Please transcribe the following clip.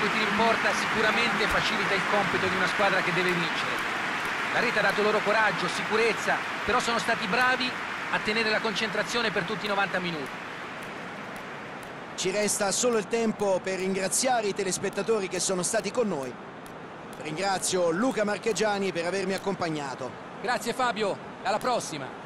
due tiro in porta sicuramente facilita il compito di una squadra che deve vincere. La rete ha dato loro coraggio, sicurezza, però sono stati bravi a tenere la concentrazione per tutti i 90 minuti. Ci resta solo il tempo per ringraziare i telespettatori che sono stati con noi. Ringrazio Luca Marchegiani per avermi accompagnato. Grazie Fabio, alla prossima!